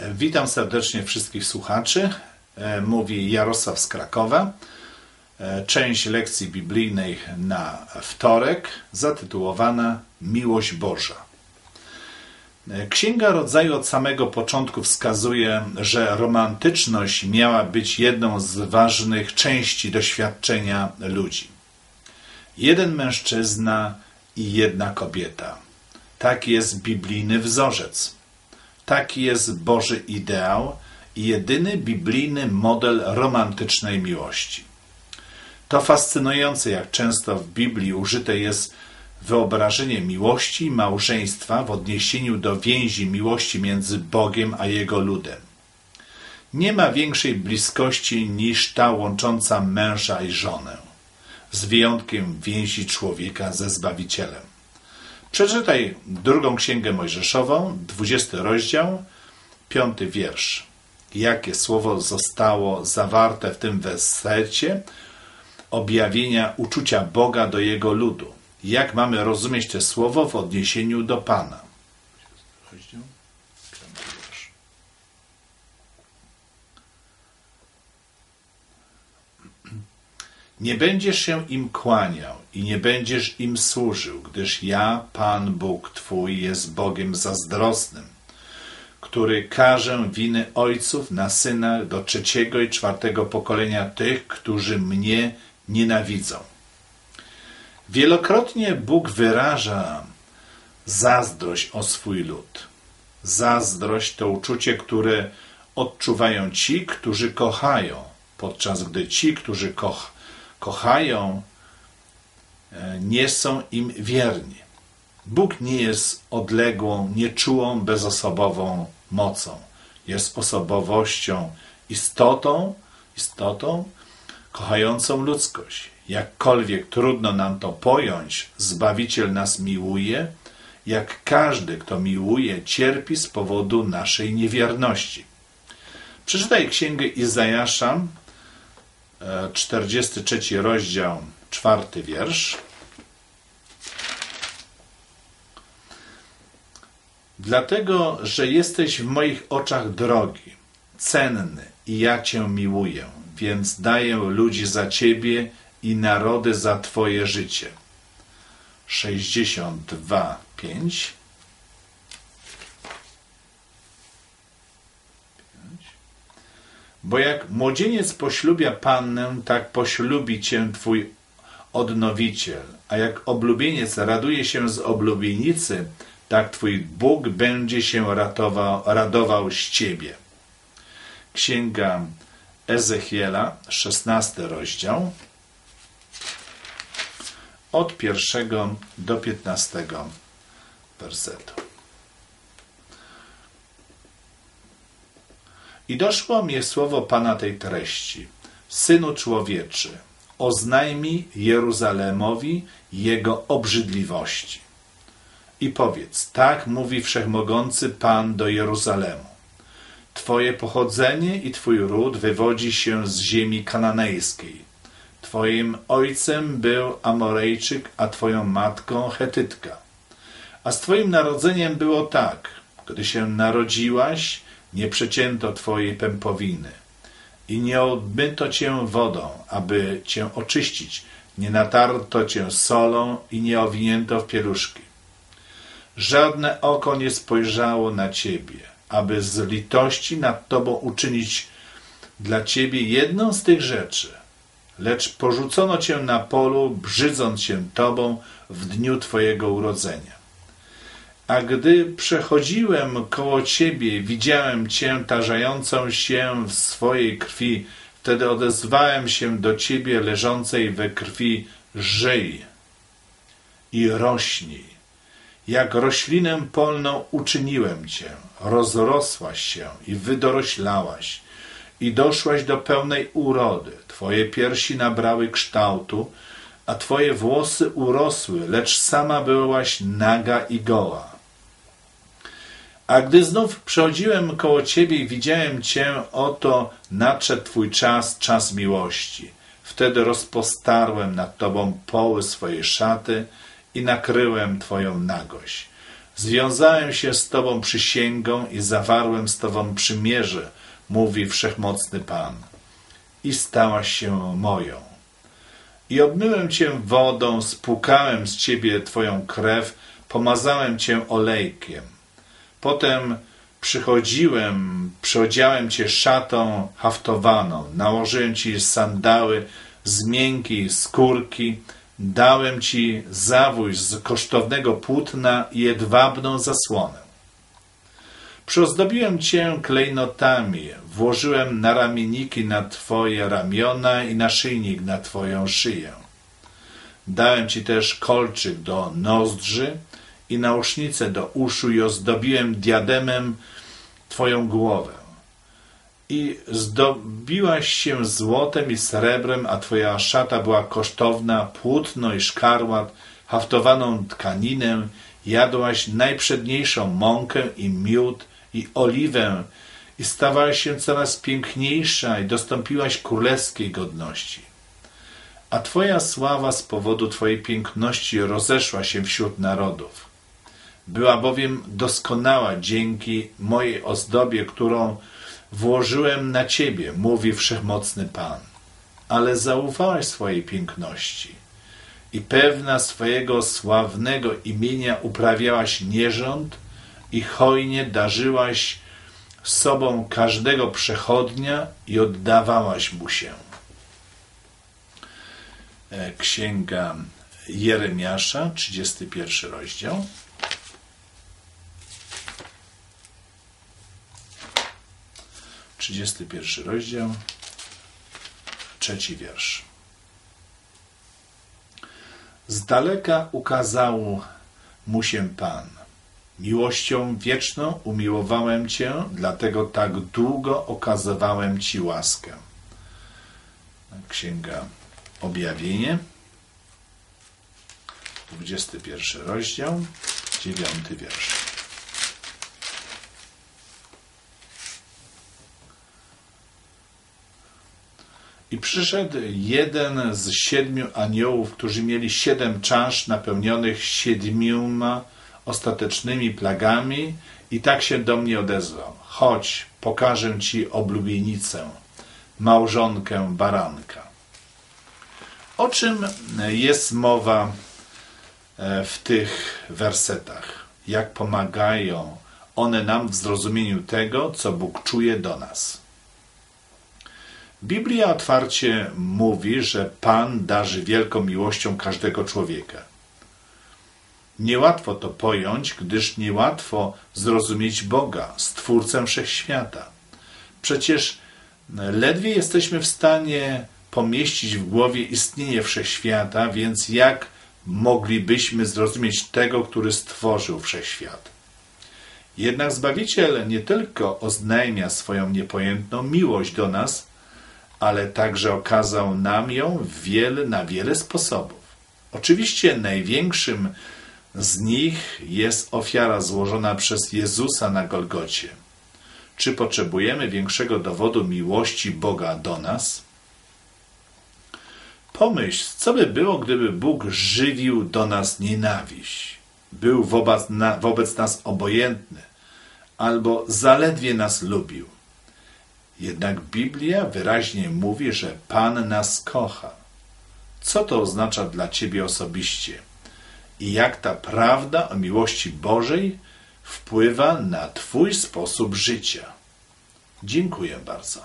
Witam serdecznie wszystkich słuchaczy. E, Mówi Jarosław z Krakowa. E, Część lekcji biblijnej na wtorek zatytułowana Miłość Boża. E, Księga Rodzaju od samego początku wskazuje, że romantyczność miała być jedną z ważnych części doświadczenia ludzi. Jeden mężczyzna i jedna kobieta. Taki jest biblijny wzorzec. Taki jest Boży ideał i jedyny biblijny model romantycznej miłości. To fascynujące, jak często w Biblii użyte jest wyobrażenie miłości i małżeństwa w odniesieniu do więzi miłości między Bogiem a Jego ludem. Nie ma większej bliskości niż ta łącząca męża i żonę, z wyjątkiem więzi człowieka ze Zbawicielem. Przeczytaj drugą księgę Mojżeszową, 20 rozdział, piąty wiersz. Jakie słowo zostało zawarte w tym wersecie objawienia uczucia Boga do jego ludu? Jak mamy rozumieć to słowo w odniesieniu do Pana? Rozdział, Nie będziesz się im kłaniał i nie będziesz im służył, gdyż ja, Pan Bóg Twój, jest Bogiem zazdrosnym, który każe winy ojców na synach do trzeciego i czwartego pokolenia tych, którzy mnie nienawidzą. Wielokrotnie Bóg wyraża zazdrość o swój lud. Zazdrość to uczucie, które odczuwają ci, którzy kochają, podczas gdy ci, którzy kochają, kochają, nie są im wierni. Bóg nie jest odległą, nieczułą, bezosobową mocą. Jest osobowością, istotą, istotą kochającą ludzkość. Jakkolwiek trudno nam to pojąć, Zbawiciel nas miłuje, jak każdy, kto miłuje, cierpi z powodu naszej niewierności. Przeczytaj księgę Izajasza, 43 rozdział, czwarty wiersz. Dlatego, że jesteś w moich oczach drogi, cenny i ja Cię miłuję, więc daję ludzi za Ciebie i narody za Twoje życie. 62, 5. Bo jak młodzieniec poślubia pannę, tak poślubi cię twój odnowiciel, a jak oblubieniec raduje się z oblubienicy, tak twój Bóg będzie się ratował, radował z ciebie. Księga Ezechiela, 16 rozdział, od pierwszego do 15 wersetu. I doszło mnie słowo Pana tej treści. Synu człowieczy, oznajmij Jeruzalemowi jego obrzydliwości. I powiedz, tak mówi Wszechmogący Pan do Jeruzalemu. Twoje pochodzenie i Twój ród wywodzi się z ziemi kananejskiej. Twoim ojcem był Amorejczyk, a Twoją matką Hetytka. A z Twoim narodzeniem było tak, gdy się narodziłaś, nie przecięto Twojej pępowiny i nie obmyto Cię wodą, aby Cię oczyścić, nie natarto Cię solą i nie owinięto w pieluszki. Żadne oko nie spojrzało na Ciebie, aby z litości nad Tobą uczynić dla Ciebie jedną z tych rzeczy, lecz porzucono Cię na polu, brzydząc się Tobą w dniu Twojego urodzenia. A gdy przechodziłem koło ciebie, widziałem cię tarzającą się w swojej krwi, wtedy odezwałem się do ciebie leżącej we krwi, żyj i rośnij. Jak roślinę polną uczyniłem cię, rozrosłaś się i wydoroślałaś i doszłaś do pełnej urody. Twoje piersi nabrały kształtu, a twoje włosy urosły, lecz sama byłaś naga i goła. A gdy znów przechodziłem koło Ciebie i widziałem Cię, oto nadszedł Twój czas, czas miłości. Wtedy rozpostarłem nad Tobą poły swojej szaty i nakryłem Twoją nagość. Związałem się z Tobą przysięgą i zawarłem z Tobą przymierze, mówi wszechmocny Pan. I stałaś się moją. I obmyłem Cię wodą, spłukałem z Ciebie Twoją krew, pomazałem Cię olejkiem. Potem przychodziłem, przyodziałem Cię szatą haftowaną, nałożyłem Ci sandały z miękkiej skórki, dałem Ci zawój z kosztownego płótna i jedwabną zasłonę. Przyozdobiłem Cię klejnotami, włożyłem na ramienniki na Twoje ramiona i naszyjnik na Twoją szyję. Dałem Ci też kolczyk do nozdrzy i nausznicę do uszu i ozdobiłem diademem Twoją głowę. I zdobiłaś się złotem i srebrem, a Twoja szata była kosztowna, płótno i szkarłat, haftowaną tkaninę, jadłaś najprzedniejszą mąkę i miód i oliwę i stawałaś się coraz piękniejsza i dostąpiłaś królewskiej godności. A Twoja sława z powodu Twojej piękności rozeszła się wśród narodów. Była bowiem doskonała dzięki mojej ozdobie, którą włożyłem na Ciebie, mówi wszechmocny Pan. Ale zaufałaś swojej piękności i pewna swojego sławnego imienia uprawiałaś nierząd i hojnie darzyłaś sobą każdego przechodnia i oddawałaś mu się. E, Księga Jeremiasza, 31 rozdział. Trzydziesty pierwszy rozdział, trzeci wiersz. Z daleka ukazał mu się Pan. Miłością wieczną umiłowałem Cię, dlatego tak długo okazywałem Ci łaskę. Księga Objawienie, 21 rozdział, 9 wiersz. I przyszedł jeden z siedmiu aniołów, którzy mieli siedem czasz napełnionych siedmioma ostatecznymi plagami i tak się do mnie odezwał. Chodź, pokażę ci oblubienicę, małżonkę baranka. O czym jest mowa e, w tych wersetach? Jak pomagają one nam w zrozumieniu tego, co Bóg czuje do nas? Biblia otwarcie mówi, że Pan darzy wielką miłością każdego człowieka. Niełatwo to pojąć, gdyż niełatwo zrozumieć Boga, Stwórcę Wszechświata. Przecież ledwie jesteśmy w stanie pomieścić w głowie istnienie Wszechświata, więc jak moglibyśmy zrozumieć tego, który stworzył Wszechświat? Jednak Zbawiciel nie tylko oznajmia swoją niepojętną miłość do nas, ale także okazał nam ją wiele, na wiele sposobów. Oczywiście największym z nich jest ofiara złożona przez Jezusa na Golgocie. Czy potrzebujemy większego dowodu miłości Boga do nas? Pomyśl, co by było, gdyby Bóg żywił do nas nienawiść, był wobec, na, wobec nas obojętny albo zaledwie nas lubił. Jednak Biblia wyraźnie mówi, że Pan nas kocha. Co to oznacza dla Ciebie osobiście? I jak ta prawda o miłości Bożej wpływa na Twój sposób życia? Dziękuję bardzo.